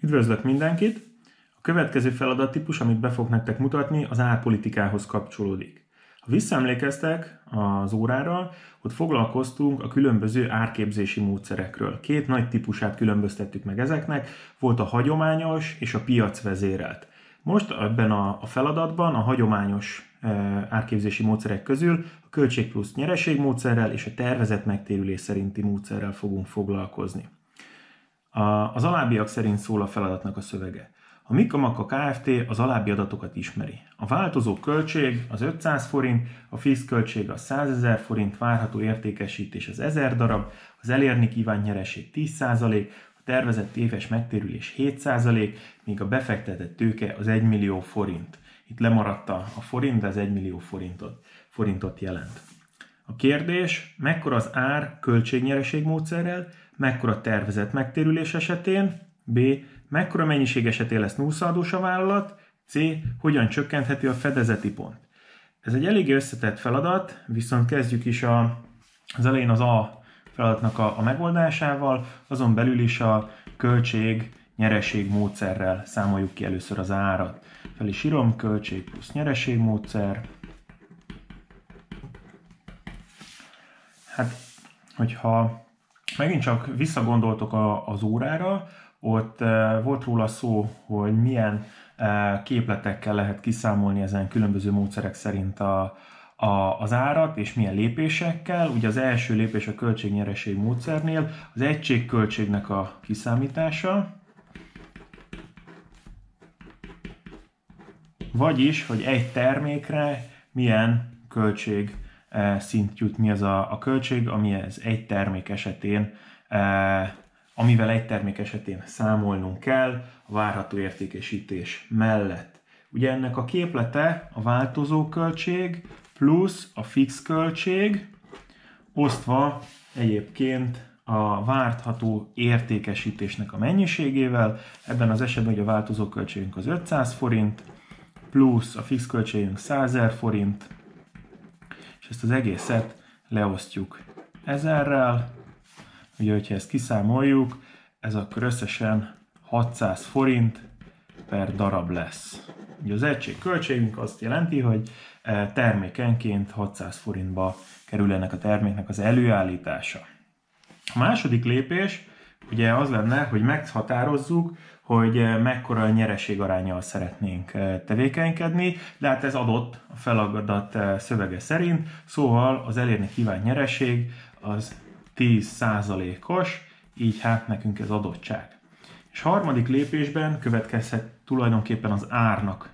Üdvözlök mindenkit! A következő feladattípus, amit be fog nektek mutatni, az árpolitikához kapcsolódik. Ha visszaemlékeztek az órára, ott foglalkoztunk a különböző árképzési módszerekről. Két nagy típusát különböztettük meg ezeknek, volt a hagyományos és a piacvezérelt. Most ebben a feladatban a hagyományos e, árképzési módszerek közül a költség plusz nyereség módszerrel és a tervezett megtérülés szerinti módszerrel fogunk foglalkozni. Az alábbiak szerint szól a feladatnak a szövege. A Mikamaka Kft. az alábbi adatokat ismeri. A változó költség az 500 forint, a fix költség a 100 ezer forint, várható értékesítés az 1000 darab, az elérni kívánt nyereség 10%, a tervezett éves megtérülés 7%, míg a befektetett tőke az 1 millió forint. Itt lemaradt a forint, de az 1 millió forintot, forintot jelent. A kérdés, mekkora az ár költségnyereség módszerrel, mekkora tervezett megtérülés esetén, B. Mekkora mennyiség esetén lesz nullszaldós a vállalat, C. Hogyan csökkentheti a fedezeti pont. Ez egy eléggé összetett feladat, viszont kezdjük is a, az elején az A feladatnak a, a megoldásával, azon belül is a költség nyereség módszerrel számoljuk ki először az árat. Fel is írom, költség plusz nyereség módszer. Hát, hogyha megint csak visszagondoltok a, az órára, ott uh, volt róla szó, hogy milyen uh, képletekkel lehet kiszámolni ezen különböző módszerek szerint a, a, az árat, és milyen lépésekkel. Ugye az első lépés a költségnyereség módszernél az egységköltségnek a kiszámítása, vagyis, hogy egy termékre milyen költség szint jut, mi az a, a költség, ami ez egy termék esetén, amivel egy termék esetén számolnunk kell a várható értékesítés mellett. Ugye ennek a képlete a változó költség plusz a fix költség, osztva egyébként a várható értékesítésnek a mennyiségével. Ebben az esetben ugye a változó költségünk az 500 forint, plusz a fix költségünk 100 forint, és ezt az egészet leosztjuk ezerrel, ugye, hogyha ezt kiszámoljuk, ez akkor összesen 600 forint per darab lesz. Ugye az egység költségünk azt jelenti, hogy e, termékenként 600 forintba kerül ennek a terméknek az előállítása. A második lépés ugye az lenne, hogy meghatározzuk, hogy eh, mekkora a nyereségarányjal szeretnénk eh, tevékenykedni, de hát ez adott a feladat eh, szövege szerint, szóval az elérni kívánt nyereség az 10%-os, így hát nekünk ez adottság. És harmadik lépésben következhet tulajdonképpen az árnak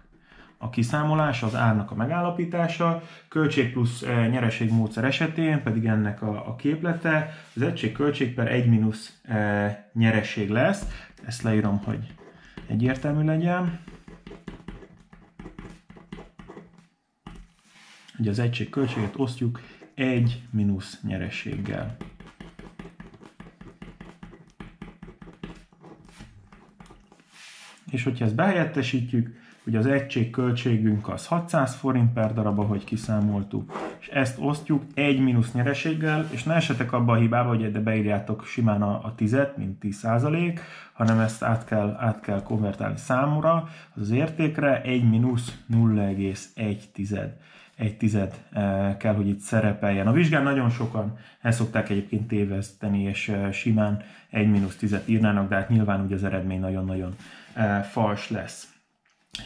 a kiszámolása, az árnak a megállapítása, költség plusz e, nyereség módszer esetén pedig ennek a, a képlete, az egység költség per 1 mínusz e, nyereség lesz, ezt leírom, hogy egyértelmű legyen. Ugye az egység költséget osztjuk egy mínusz nyerességgel. És hogyha ezt behelyettesítjük, Ugye az egység költségünk az 600 forint per darab, ahogy kiszámoltuk, és ezt osztjuk egy mínusz nyereséggel, és ne esetek abba a hibába, hogy ide beírjátok simán a, a tizet, mint 10 százalék, hanem ezt át kell, át kell konvertálni számra, az az értékre 1 mínusz 0,1 tized egy tized e, kell, hogy itt szerepeljen. A vizsgán nagyon sokan el szokták egyébként téveszteni, és e, simán egy mínusz tizet írnának, de hát nyilván ugye az eredmény nagyon-nagyon e, fals lesz.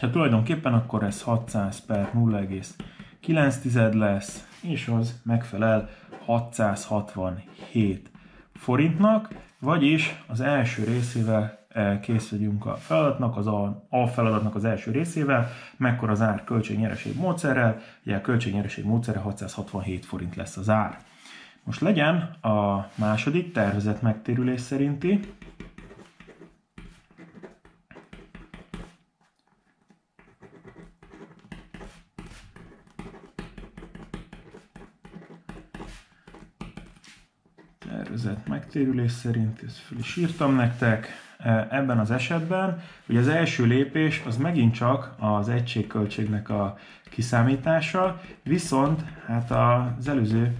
Hát tulajdonképpen akkor ez 600 per 0,9 lesz, és az megfelel 667 forintnak, vagyis az első részével kész vagyunk a feladatnak, az a, a feladatnak az első részével, mekkora az ár költségnyereség módszerrel, ugye a költségnyereség módszerre 667 forint lesz az ár. Most legyen a második tervezett megtérülés szerinti, tervezett megtérülés szerint, ezt fel is írtam nektek. E, ebben az esetben, ugye az első lépés az megint csak az egységköltségnek a kiszámítása, viszont hát az előző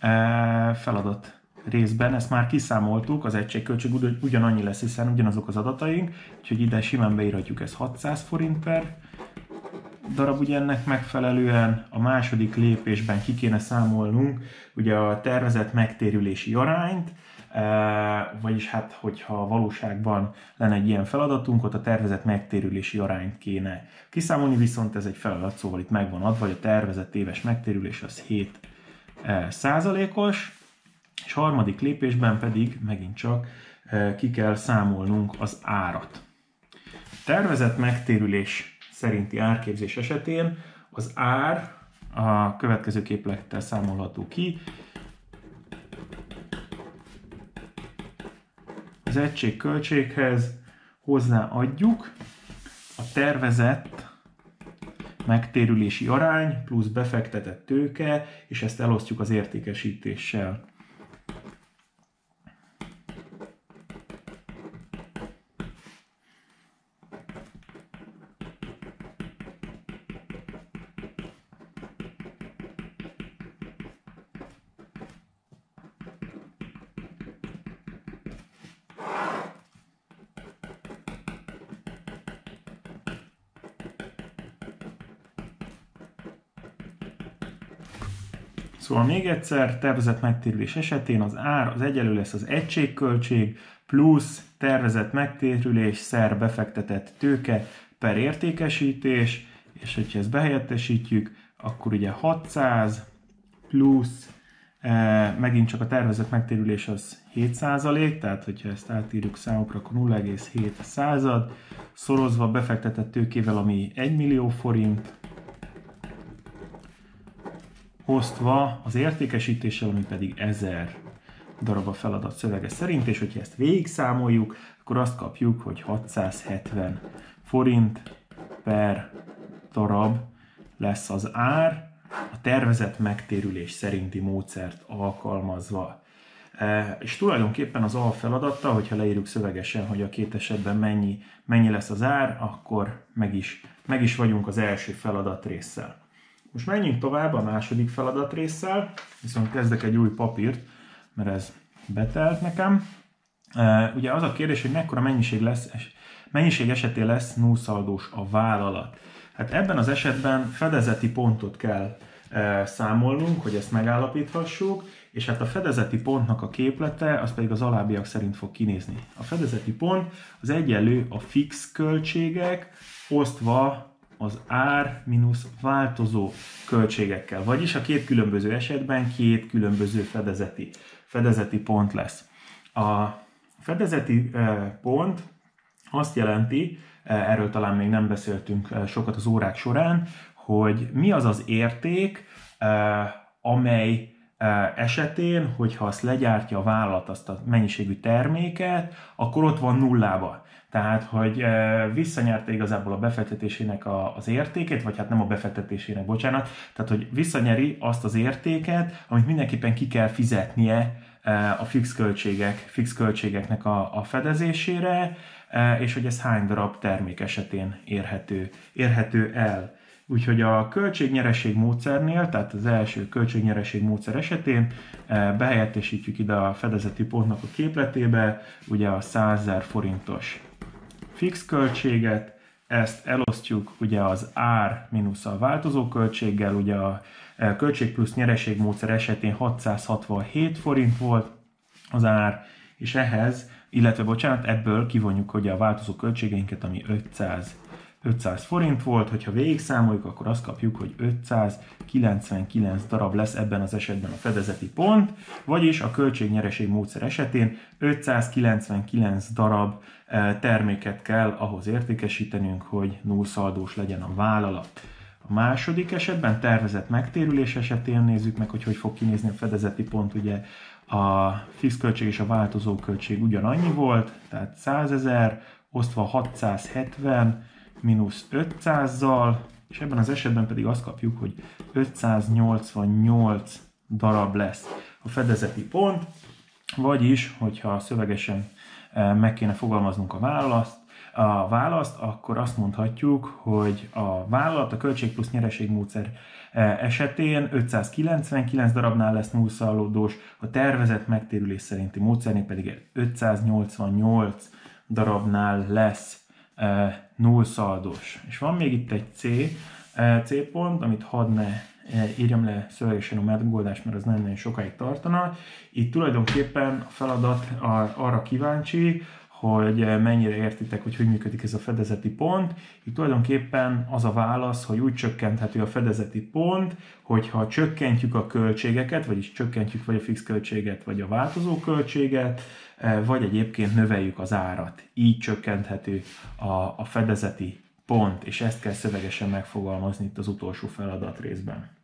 e, feladat részben, ezt már kiszámoltuk, az egységköltség ugyanannyi lesz, hiszen ugyanazok az adataink, úgyhogy ide simán beírhatjuk ezt 600 forint per darab ugye ennek megfelelően a második lépésben ki kéne számolnunk ugye a tervezett megtérülési arányt, e, vagyis hát, hogyha valóságban lenne egy ilyen feladatunk, ott a tervezett megtérülési arányt kéne kiszámolni, viszont ez egy feladat, szóval itt megvan adva, hogy a tervezett éves megtérülés az 7 e, százalékos, és harmadik lépésben pedig megint csak e, ki kell számolnunk az árat. Tervezett megtérülés szerinti árképzés esetén az ár a következő képlettel számolható ki. Az egység költséghez hozzáadjuk a tervezett megtérülési arány plusz befektetett tőke, és ezt elosztjuk az értékesítéssel. Szóval még egyszer, tervezett megtérülés esetén az ár az egyelő lesz az egységköltség plusz tervezett megtérülés szer befektetett tőke per értékesítés, és hogyha ezt behelyettesítjük, akkor ugye 600 plusz e, megint csak a tervezett megtérülés az 7%, tehát hogyha ezt átírjuk számokra, akkor 0,7 század, szorozva befektetett tőkével, ami 1 millió forint, osztva az értékesítéssel, ami pedig 1000 darab a feladat szövege szerint, és hogyha ezt végigszámoljuk, akkor azt kapjuk, hogy 670 forint per darab lesz az ár, a tervezett megtérülés szerinti módszert alkalmazva. E, és tulajdonképpen az A feladata, hogyha leírjuk szövegesen, hogy a két esetben mennyi, mennyi lesz az ár, akkor meg is, meg is vagyunk az első feladat résszel. Most menjünk tovább a második feladat résszel, viszont kezdek egy új papírt, mert ez betelt nekem. Ugye az a kérdés, hogy mekkora mennyiség, lesz, mennyiség esetén lesz nullszaldós a vállalat. Hát ebben az esetben fedezeti pontot kell számolnunk, hogy ezt megállapíthassuk, és hát a fedezeti pontnak a képlete, az pedig az alábbiak szerint fog kinézni. A fedezeti pont az egyenlő a fix költségek osztva az ár mínusz változó költségekkel. Vagyis a két különböző esetben két különböző fedezeti, fedezeti pont lesz. A fedezeti pont azt jelenti, erről talán még nem beszéltünk sokat az órák során, hogy mi az az érték, amely esetén, hogyha azt legyártja a vállalat azt a mennyiségű terméket, akkor ott van nullába. Tehát, hogy visszanyerte igazából a befektetésének a, az értékét, vagy hát nem a befektetésének, bocsánat, tehát, hogy visszanyeri azt az értéket, amit mindenképpen ki kell fizetnie a fix költségek, fix költségeknek a, a fedezésére, és hogy ez hány darab termék esetén érhető, érhető el. Úgyhogy a költségnyereség módszernél, tehát az első költségnyereség módszer esetén behelyettesítjük ide a fedezeti pontnak a képletébe ugye a 100 000 forintos fix költséget, ezt elosztjuk ugye az ár mínusz a változó költséggel, ugye a e, költség plusz nyereség módszer esetén 667 forint volt az ár, és ehhez, illetve bocsánat, ebből kivonjuk ugye a változó költségeinket, ami 500 500 forint volt, hogyha végigszámoljuk, akkor azt kapjuk, hogy 599 darab lesz ebben az esetben a fedezeti pont, vagyis a költségnyereség módszer esetén 599 darab eh, terméket kell ahhoz értékesítenünk, hogy nullszaldós legyen a vállalat. A második esetben tervezett megtérülés esetén nézzük meg, hogy hogy fog kinézni a fedezeti pont, ugye a fix költség és a változó költség ugyanannyi volt, tehát 100 ezer, osztva 670, mínusz 500-zal, és ebben az esetben pedig azt kapjuk, hogy 588 darab lesz a fedezeti pont, vagyis, hogyha szövegesen e, meg kéne fogalmaznunk a választ, a választ, akkor azt mondhatjuk, hogy a vállalat a költség plusz nyereség módszer esetén 599 darabnál lesz nullszallódós, a tervezett megtérülés szerinti módszernél pedig 588 darabnál lesz nullszaldós. És van még itt egy C, C pont, amit hadd ne írjam le szövegesen a megoldást, mert az nem nagyon sokáig tartana. Itt tulajdonképpen a feladat arra kíváncsi, hogy eh, mennyire értitek, hogy hogy működik ez a fedezeti pont. Itt tulajdonképpen az a válasz, hogy úgy csökkenthető a fedezeti pont, hogyha csökkentjük a költségeket, vagyis csökkentjük vagy a fix költséget, vagy a változó költséget, eh, vagy egyébként növeljük az árat. Így csökkenthető a, a fedezeti pont, és ezt kell szövegesen megfogalmazni itt az utolsó feladat részben.